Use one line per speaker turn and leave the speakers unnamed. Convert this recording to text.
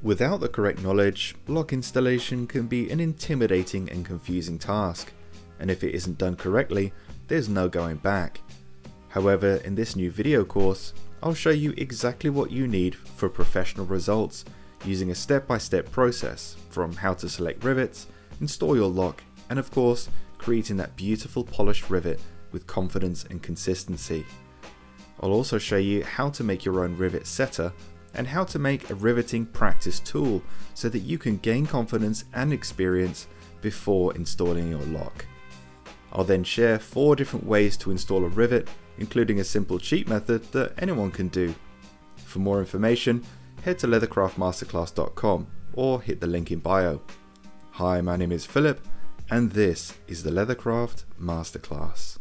Without the correct knowledge, lock installation can be an intimidating and confusing task, and if it isn't done correctly, there's no going back. However, in this new video course, I'll show you exactly what you need for professional results using a step-by-step -step process from how to select rivets, install your lock, and of course, creating that beautiful polished rivet with confidence and consistency. I'll also show you how to make your own rivet setter and how to make a riveting practice tool so that you can gain confidence and experience before installing your lock. I'll then share four different ways to install a rivet, including a simple cheat method that anyone can do. For more information, head to leathercraftmasterclass.com or hit the link in bio. Hi, my name is Philip, and this is the Leathercraft Masterclass.